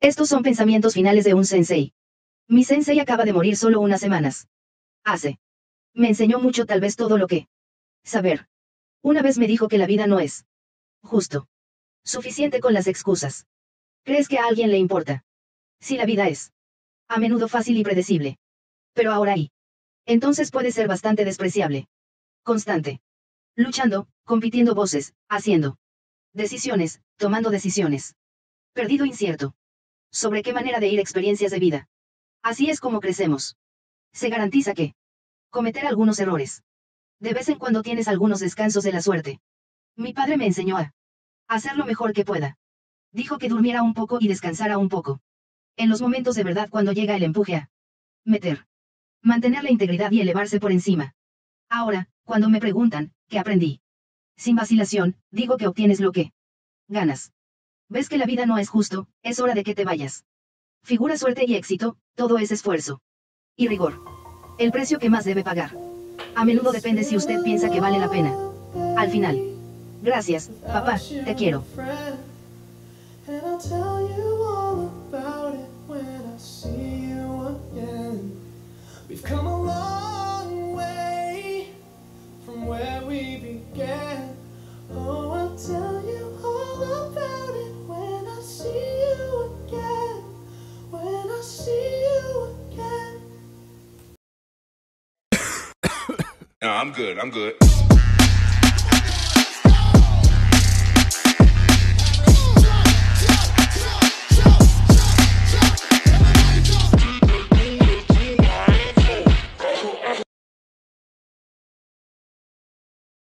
Estos son pensamientos finales de un sensei. Mi sensei acaba de morir solo unas semanas. Hace. Me enseñó mucho tal vez todo lo que. Saber. Una vez me dijo que la vida no es. Justo. Suficiente con las excusas. ¿Crees que a alguien le importa? Si la vida es. A menudo fácil y predecible. Pero ahora y. Entonces puede ser bastante despreciable. Constante. Luchando, compitiendo voces, haciendo. Decisiones, tomando decisiones. Perdido incierto. Sobre qué manera de ir experiencias de vida. Así es como crecemos. Se garantiza que. Cometer algunos errores. De vez en cuando tienes algunos descansos de la suerte. Mi padre me enseñó a. Hacer lo mejor que pueda. Dijo que durmiera un poco y descansara un poco. En los momentos de verdad cuando llega el empuje a. Meter. Mantener la integridad y elevarse por encima. Ahora, cuando me preguntan, ¿qué aprendí? Sin vacilación, digo que obtienes lo que ganas. Ves que la vida no es justo, es hora de que te vayas. Figura suerte y éxito, todo es esfuerzo. Y rigor. El precio que más debe pagar. A menudo depende si usted piensa que vale la pena. Al final. Gracias, papá, te quiero. No, I'm good. I'm good.